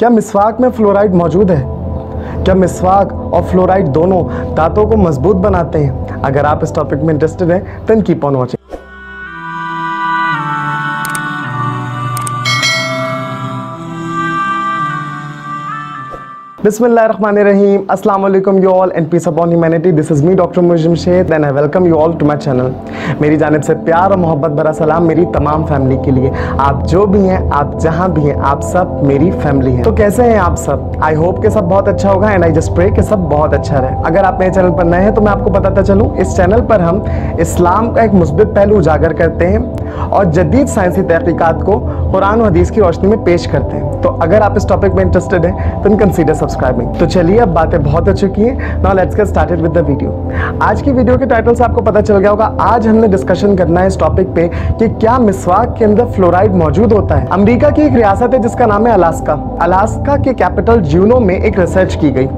क्या मिसवाक में फ्लोराइड मौजूद है? क्या मिसवाक और फ्लोराइड दोनों दांतों को मज़बूत बनाते हैं? अगर आप इस टॉपिक में इंटरेस्टेड हैं then keep on watching Bismillahirrahmanirrahim. Assalamu alaikum you all and peace upon humanity. This is me, Dr. Mujim Sheikh and I welcome you all to my channel. मेरी जानब से प्यार और मोहब्बत भरा सलाम मेरी तमाम फैमिली के लिए आप जो भी हैं, आप जहाँ भी हैं, आप सब मेरी फैमिली हैं तो कैसे हैं आप सब आई होप के सब बहुत अच्छा होगा एंड आई जस्ट प्रे कि सब बहुत अच्छा रहे अगर आप मेरे चैनल पर नए हैं तो मैं आपको बताता चलूँ इस चैनल पर हम इस्लाम का एक मुस्बित पहलू उजागर करते हैं और जदीद साइंसी तहकीकत को कुरान हदीस की रोशनी में पेश करते हैं। तो अगर आप इस टॉपिक में इंटरेस्टेड हैं तो कंसीडर सब्सक्राइबिंग तो चलिए, अब बातें बहुत हो चुकी हैं। Now let's get started with the video आज की वीडियो के टाइटल से आपको पता चल गया होगा, आज हमने डिस्कशन करना है इस टॉपिक पे कि क्या मिसवाक के अंदर फ्लोराइड मौजूद होता है। अमेरिका की एक रियासत है जिसका नाम है अलास्का। अलास्का के कैपिटल ज्यूनो में एक रिसर्च की गई।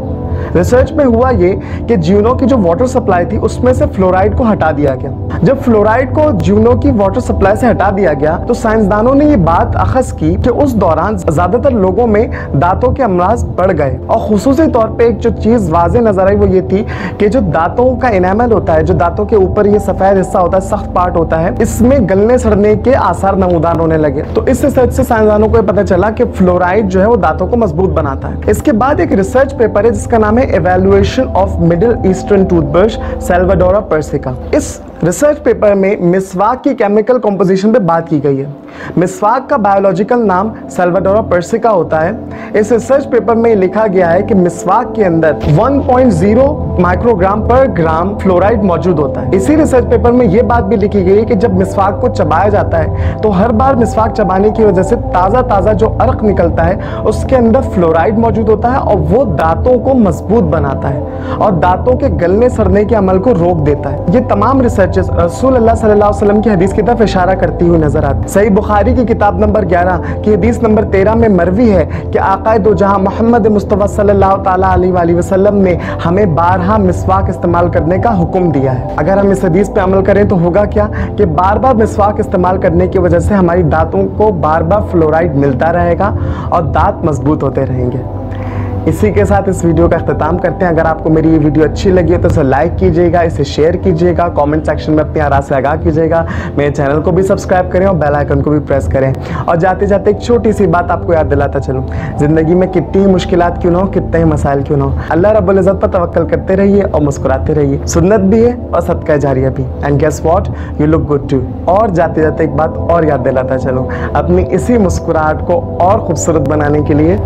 रिसर्च में हुआ ये कि ज्यूनो की जो वाटर सप्लाई थी, उसमें से फ्लोराइड को हटा दिया गया। जब फ्लोराइड को ज्यूनो की वाटर सप्लाई से हटा दिया गया तो साइंसदानों ने ये बात अखज की कि उस दौरान ज़्यादातर लोगों में दांतों के अमराज बढ़ गए। और खसूसी तौर पर एक जो चीज़ वाजे नज़र आई वो ये थी कि जो दांतों का इनामल होता है, जो दांतों के ऊपर ये सफ़ेद हिस्सा होता है, सख्त पार्ट होता है, इसमें गलने सड़ने के आसार नमूदार होने लगे। तो इस रिसर्च से साइंसदानों को पता चला कि फ्लोराइड जो है वो दांतों को मज़बूत बनाता है। इसके बाद एक रिसर्च पेपर है, जिसका नाम है evaluation of middle eastern toothbrush Salvadora persica इस रिसर्च पेपर में मिसवाक की केमिकल कॉम्पोजिशन पे बात की गई है। मिसवाक का बायोलॉजिकल नाम सेल्वाडोरा पर्सिका होता है। इस रिसर्च पेपर में लिखा गया है कि मिसवाक के अंदर 1.0 माइक्रोग्राम पर ग्राम फ्लोराइड मौजूद होता है। इसी रिसर्च पेपर में यह बात भी लिखी गई है कि जब मिसवाक को चबाया जाता है तो हर बार मिसवाक चबाने की वजह से ताज़ा ताज़ा जो अर्क निकलता है, उसके अंदर फ्लोराइड मौजूद होता है और वो दांतों को मज़बूत बनाता है और दांतों के गलने सड़ने के अमल को रोक देता है। ये तमाम रिसर्चेस रसूल अल्लाह सल्लल्लाहु अलैहि वसल्लम की हदीस की तरफ़ इशारा करती हुई नज़र आती सही बुखारी की किताब नंबर 11 की हदीस नंबर 13 में मरवी है कि आकाए दो जहाँ मोहम्मद मुस्तफ़ा सल्लल्लाहु अलैहि वसल्लम ने हमें बारहा मिसवाक इस्तेमाल करने का हुक्म दिया है। अगर हम इस हदीस पे अमल करें तो होगा क्या कि बार बार मिसवाक इस्तेमाल करने की वजह से हमारी दांतों को बार बार फ्लोराइड मिलता रहेगा और दाँत मज़बूत होते रहेंगे। इसी के साथ इस वीडियो का अख्ताम करते हैं। अगर आपको मेरी ये वीडियो अच्छी लगी है तो इसे लाइक कीजिएगा, इसे शेयर कीजिएगा कमेंट सेक्शन में अपनी आराज से आगाह कीजिएगा। मेरे चैनल को भी सब्सक्राइब करें और बेल आइकन को भी प्रेस करें। और जाते जाते एक छोटी सी बात आपको याद दिलाता चलूँ। ज़िंदगी में कितनी ही मुश्किल क्यों ना हो, कितने ही मसाइल क्यों ना हो। अल्लाह रब्बुल इज़्ज़त पर तवक्कल करते रहिए और मुस्कुराते रहिए। सुन्नत भी है और सदका जारिया भी। And guess what you look good too और जाते जाते एक बात और याद दिलाता चलूँ। अपनी इसी मुस्कुराहट को और खूबसूरत बनाने के लिए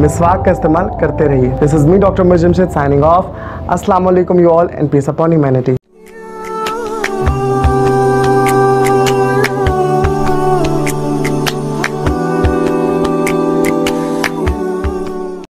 मिसवाक का इस्तेमाल करते रहिए। This is me doctor Mujim signing off Aslam you all and peace upon humanity